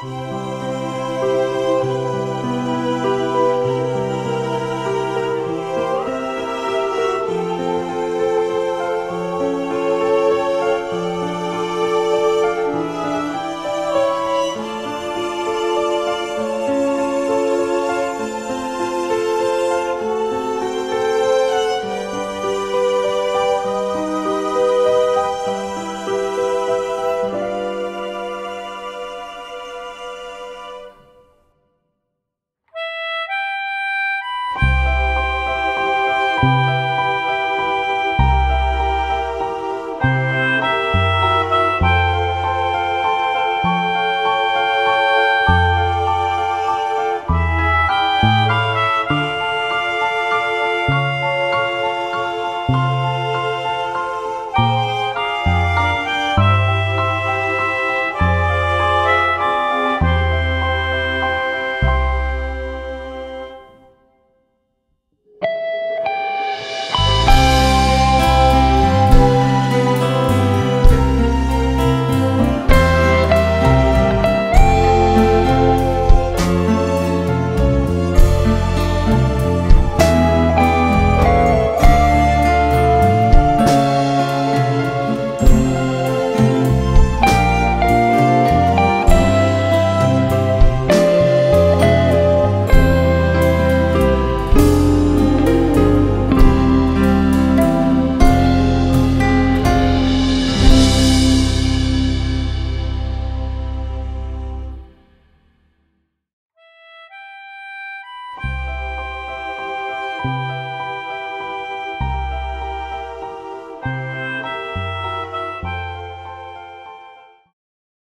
Bye.